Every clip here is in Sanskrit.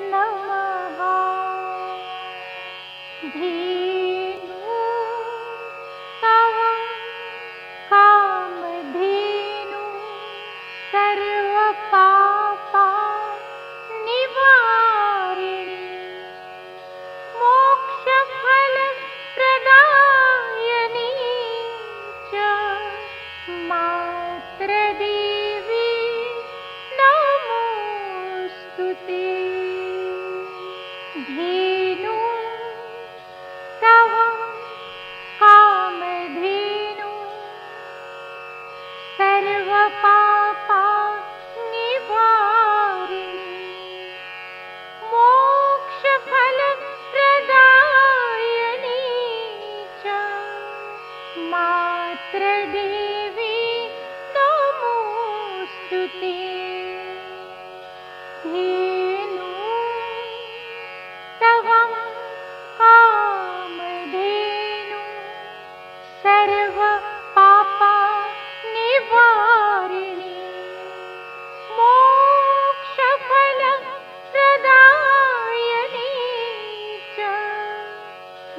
नमः। धीनु तव कामधेनु सर्वपापा धेनु तव कामधेनु सर्वपापा निवारिणि मोक्षफलप्रदायिनी च मात्रदेवी नमोऽस्तु ते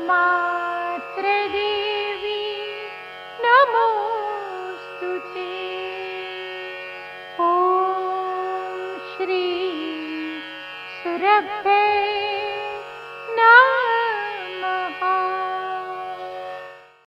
मात्री नमोऽस्तु ते। ॐ श्री सुरभे ना